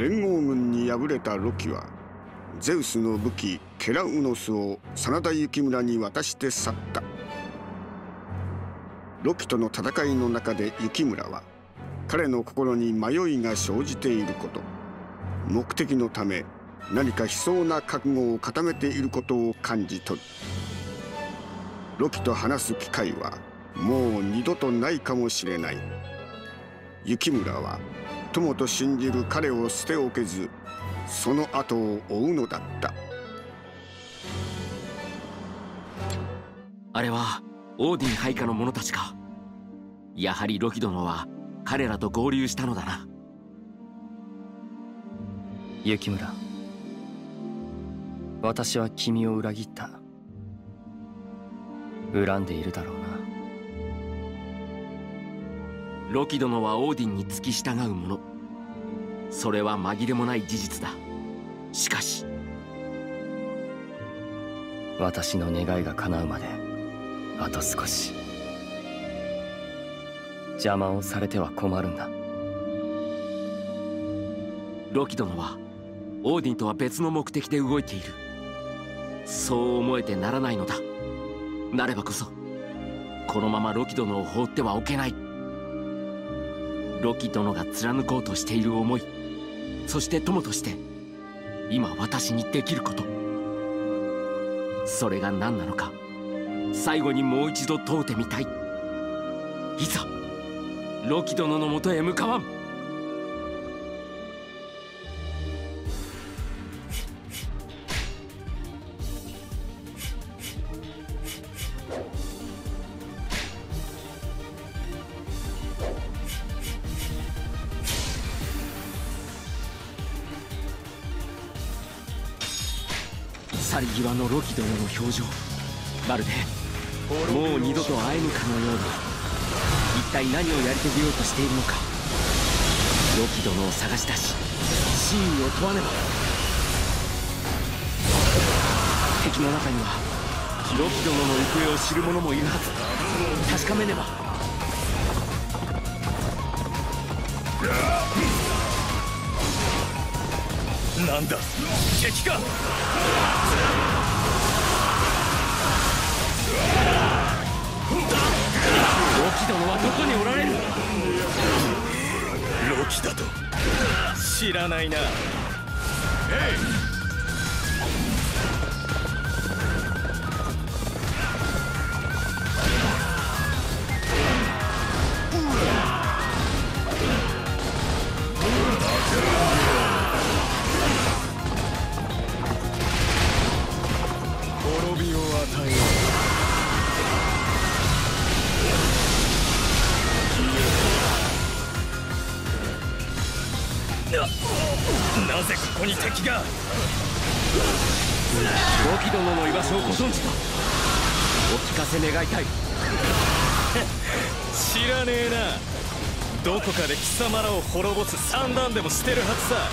連合軍に敗れたロキはゼウスの武器ケラウノスを真田幸村に渡して去った。ロキとの戦いの中で幸村は彼の心に迷いが生じていること。目的のため何か悲壮な覚悟を固めていることを感じ取る。ロキと話す機会はもう二度とないかもしれない。幸村は友と信じる彼を捨ておけずその後を追うのだった。あれはオーディン配下の者たちか。やはりロキ殿は彼らと合流したのだな。雪村。私は君を裏切った。恨んでいるだろうなロキ殿はオーディンに付き従う者それは紛れもない事実だ。しかし。私の願いが叶うまであと少し。邪魔をされては困るんだ。ロキ殿はオーディンとは別の目的で動いている。そう思えてならないのだ。なればこそこのままロキ殿を放ってはおけないロキ殿が貫こうとしている思いそして友として今私にできること。それが何なのか最後にもう一度問うてみたい。いざロキ殿のもとへ向かわん。去り際のロキ殿の表情。まるでもう二度と会えぬかのように一体何をやり遂げようとしているのか。ロキ殿を探し出し真意を問わねば。敵の中にはロキ殿の行方を知る者もいるはず。確かめねば。なんだ。敵か。ロキ殿はどこにおられる。ロキだと知らないな。なぜここに敵が？ロキ殿の居場所をご存知か？お聞かせ願いたい。知らねえな。どこかで貴様らを滅ぼす三段でもしてるはずさ。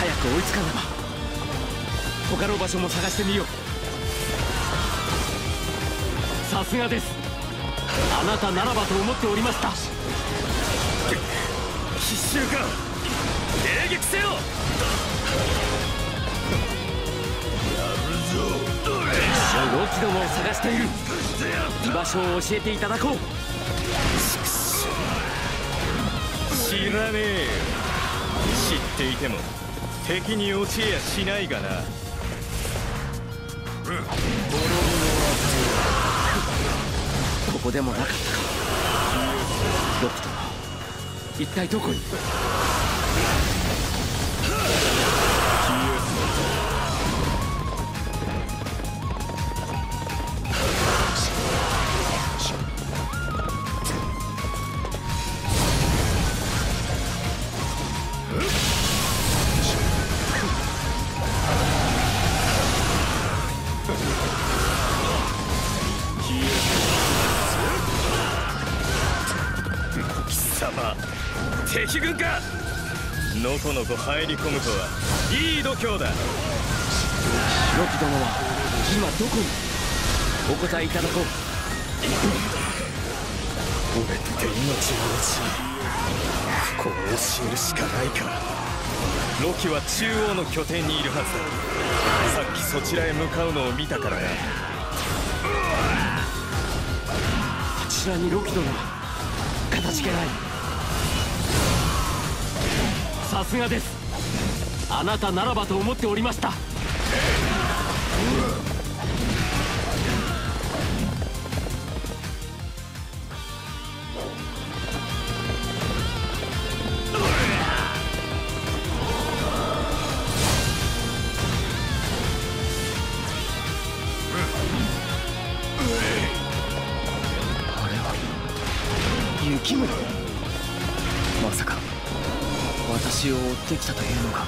早く追いつかねば。他の場所も探してみよう。さすがです。あなたならばと思っておりました奇襲か迎撃せよ。やるぞ。ロキ殿を探している。居場所を教えていただこう。知らねえ。よ知っていても敵に教えやしないがな。ここでもなかったか。ロキ殿一体どこに？敵軍か？のこのこ入り込むとはいい度胸だ。ロキ殿は今どこに？お答えいただこう。俺って命のうちこう教えるしかないか。ロキは中央の拠点にいるはずだ。さっきそちらへ向かうのを見たからなあちらにロキ殿がかたじけないさすがです。あなたならばと思っておりました。雪村。私を追ってきたというのか。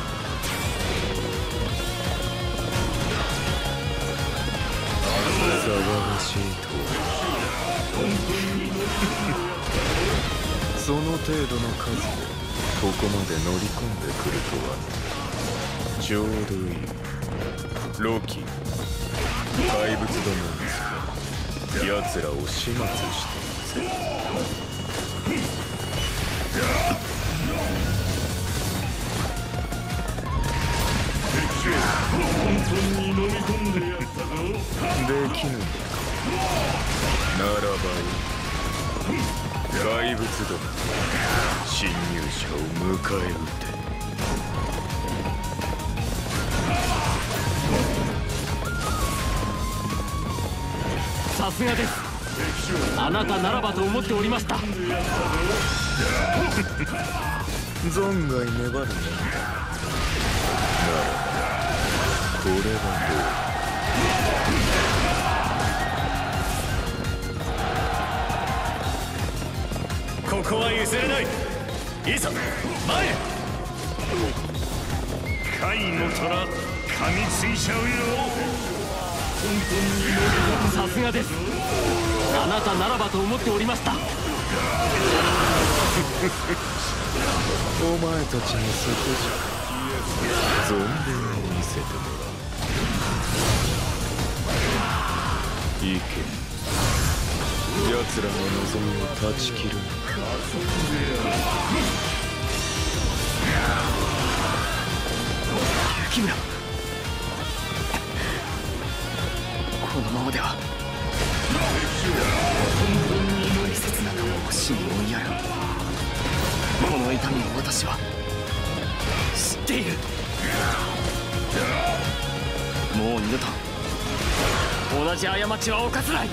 騒がしいとその程度の数。でここまで乗り込んでくるとは。ちょうどいいロキ。怪物どもですか奴らを始末して。みせるできぬのかならばいい怪物ども侵入者を迎え撃て。さすがです。あなたならばと思っておりました。存外粘るもんだならばこれはどうここは譲れない。いざ前。へ貝の虎噛みついちゃうよさすがです。あなたならばと思っておりました。お前たちの底力存分け奴らの望みを断ち切る。雪村このままでは。大切な友を死に追いやるこの痛みを私は知っている。もう二度と。同じ過ちは犯さない。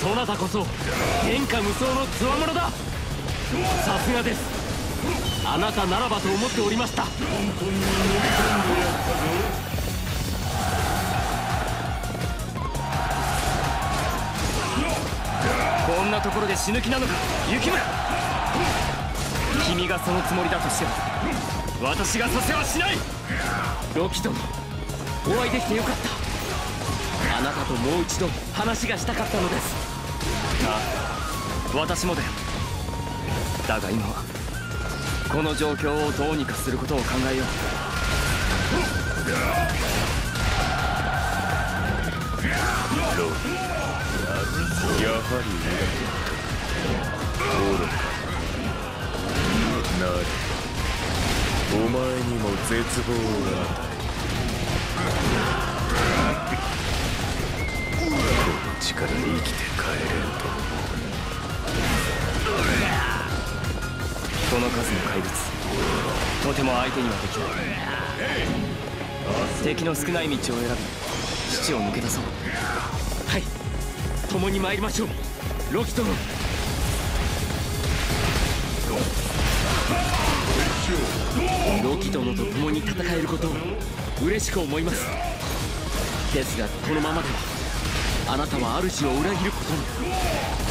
そなたこそ天下無双のつわものだ。さすがです。あなたならばと思っておりました。こんなところで死ぬ気なのか雪村。君がそのつもりだとしても私がさせはしない。ロキ殿お会いできてよかった。あなたともう一度話がしたかったのです。ああ私もだよ。だが今はこの状況をどうにかすることを考えよう。やはり愚かなれお前にも絶望を与えこの力で生きて帰れると思うこの数の怪物とても相手にはできない。敵の少ない道を選び基地を抜け出そう。はい。共に参りましょう。ロキ殿。ロキ殿と共に戦えることを嬉しく思います。ですがこのままではあなたは主を裏切ることに。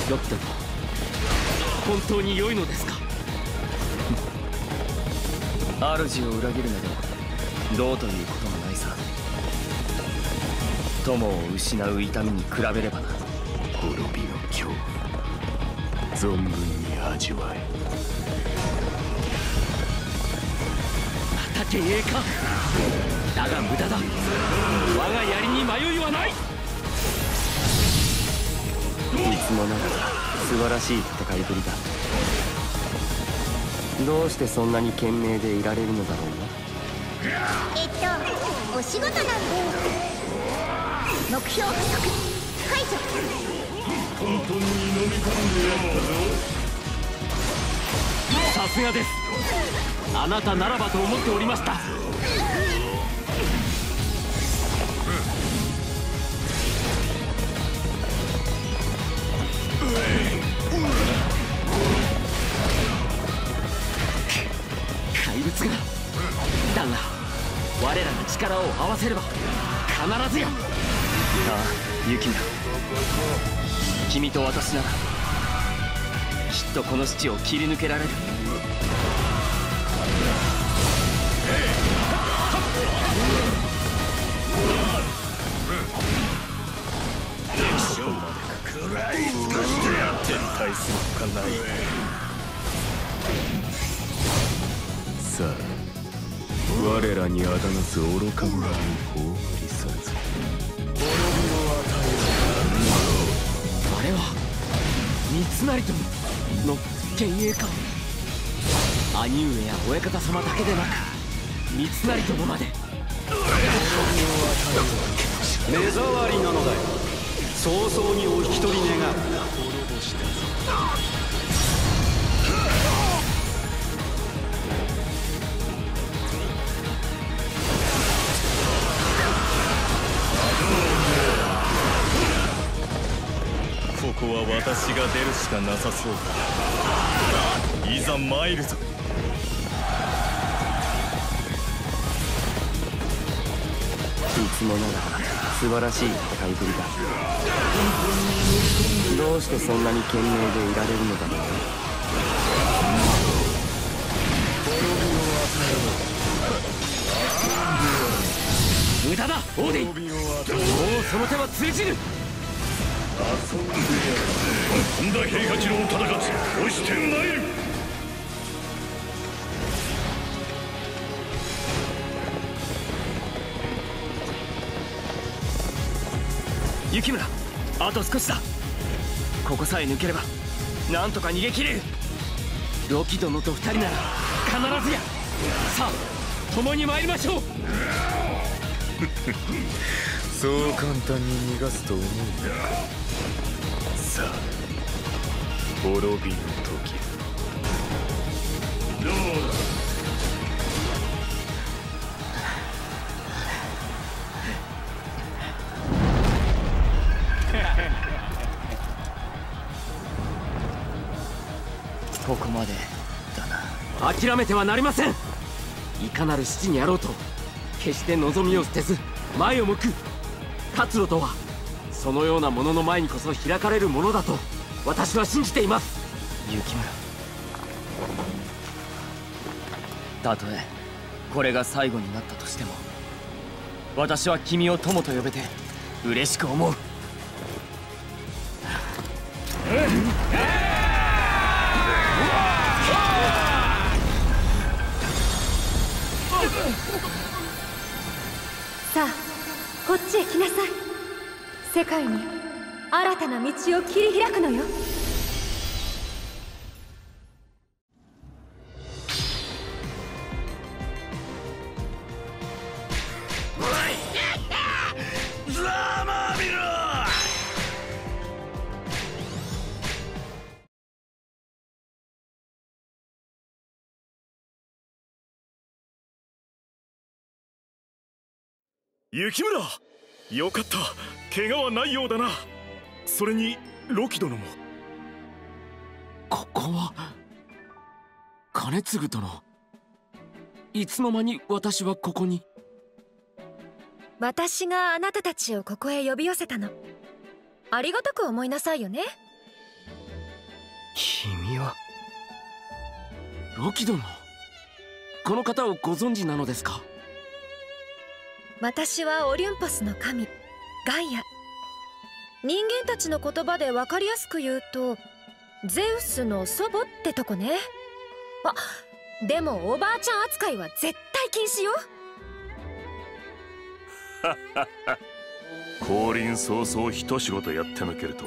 ロキ殿本当に良いのですか？主を裏切るなどどうということもないさ。友を失う痛みに比べればな。滅びの恐怖存分に味わえ。また幻影か。だが無駄だ。我が槍に迷いはない。いつもながら素晴らしい戦いぶりだ。どうしてそんなに懸命でいられるのだろうな。えっとお仕事なんで。目標不足。解除。トントンに飲み込んでやったぞさすがです。あなたならばと思っておりました。怪物が。だが我らに力を合わせれば必ずや。ああユキナ。君と私ならきっとこの死地を切り抜けられる。撤退するほかないさあ我らにあだなす愚か者に葬り去るぞ滅びを与あれは三成殿の幻影か兄上や親方様だけでなく三成殿まで。目障りなのだよ。早々にお引き取り願う。ここは私が出るしかなさそうだ。いざ参るぞ。いつもながら素晴らしい戦いぶりだ。どうしてそんなに懸命でいられるのだろう無駄だオーディン。もうその手は通じる。本田平八郎忠勝押して参る雪村あと少しだ。ここさえ抜ければなんとか逃げ切れる。ロキ殿と二人なら必ずや。さあ共に参りましょう。そう簡単に逃がすと思うかさあ。滅びの時。どうだ諦めてはなりません。いかなる七にあろうと決して望みを捨てず前を向く。活路とはそのようなものの前にこそ開かれるものだと私は信じています。雪村。たとえこれが最後になったとしても私は君を友と呼べて嬉しく思う。さちへ来なさい。世界に新たな道を切り開くのよ。ざまみろ雪村よかった。怪我はないようだな。それにロキ殿も。ここは？金継殿。いつの間に私はここに？私があなたたちをここへ呼び寄せたの。ありがたく思いなさいよね。君は？ロキ殿？この方をご存知なのですか？私はオリュンポスの神ガイア。人間たちの言葉で分かりやすく言うとゼウスの祖母ってとこね。あでもおばあちゃん扱いは絶対禁止よ。降臨早々一仕事やってのけると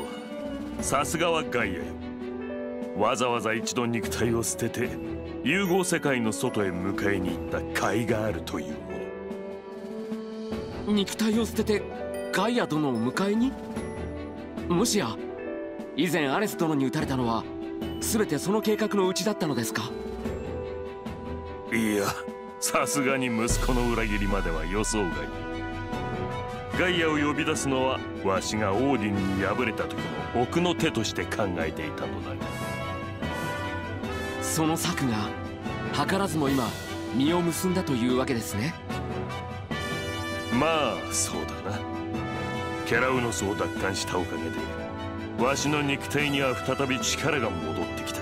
さすがはガイアよ。わざわざ一度肉体を捨てて融合世界の外へ迎えに行った甲斐があるという。肉体を捨ててガイア殿を迎えに？もしや以前アレス殿に撃たれたのは全てその計画のうちだったのですか？いやさすがに息子の裏切りまでは予想外。ガイアを呼び出すのはわしがオーディンに敗れた時の奥の手として考えていたのだその策が図らずも今実を結んだというわけですねまあそうだな。ケラウノスを奪還したおかげでわしの肉体には再び力が戻ってきた。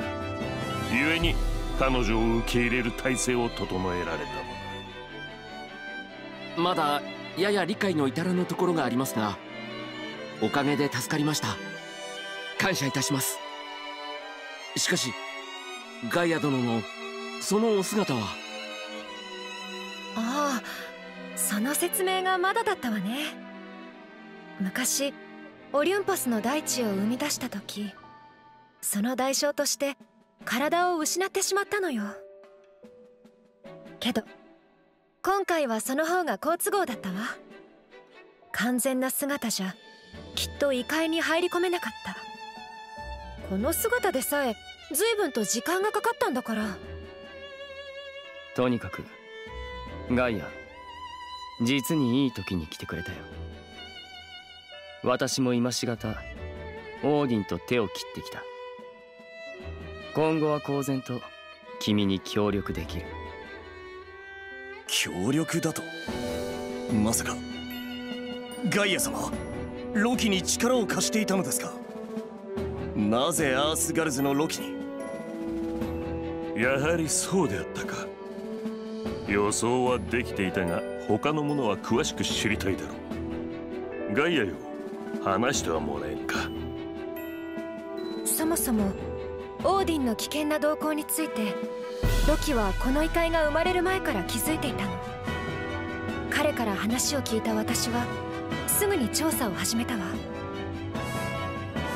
故に彼女を受け入れる体制を整えられたの。だまだやや理解の至らぬところがありますがおかげで助かりました。感謝いたします。しかしガイア殿のそのお姿は？ああその説明がまだだったわね。昔オリュンポスの大地を生み出した時その代償として体を失ってしまったのよ。けど今回はその方が好都合だったわ。完全な姿じゃきっと異界に入り込めなかった。この姿でさえ随分と時間がかかったんだから。とにかくガイア実にいい時に来てくれたよ。私も今しがたオーディンと手を切ってきた。今後は公然と君に協力できる。協力だと？まさかガイア様ロキに力を貸していたのですか？なぜアースガルズのロキに？やはりそうであったか。予想はできていたが他の者は詳しく知りたいだろう。ガイアよ話してはもらえんか？そもそもオーディンの危険な動向についてロキはこの異界が生まれる前から気づいていたの。彼から話を聞いた私はすぐに調査を始めたわ。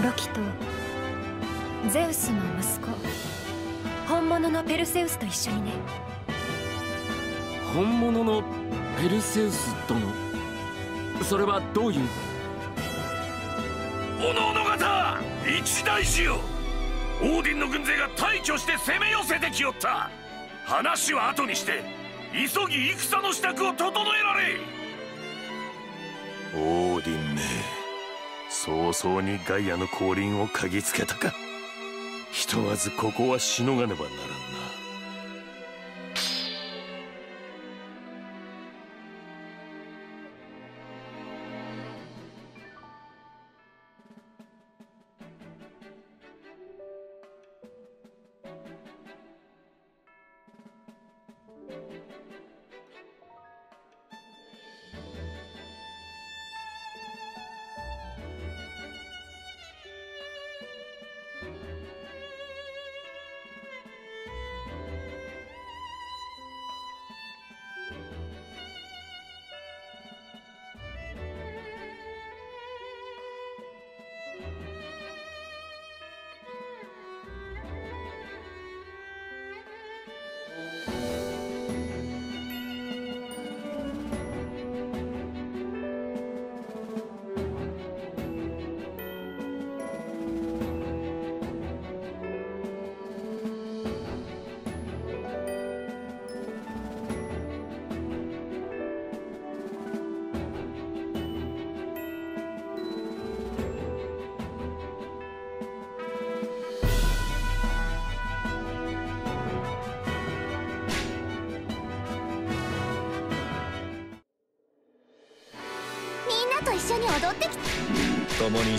ロキとゼウスの息子本物のペルセウスと一緒にね。本物のペルセウス殿。それはどういう？おのおの方一大事よ。オーディンの軍勢が大挙して攻め寄せてきよった。話は後にして急ぎ戦の支度を整えられ。オーディンめ早々にガイアの降臨を嗅ぎつけたか。ひとまずここはしのがねばならんなと一緒に踊ってき共に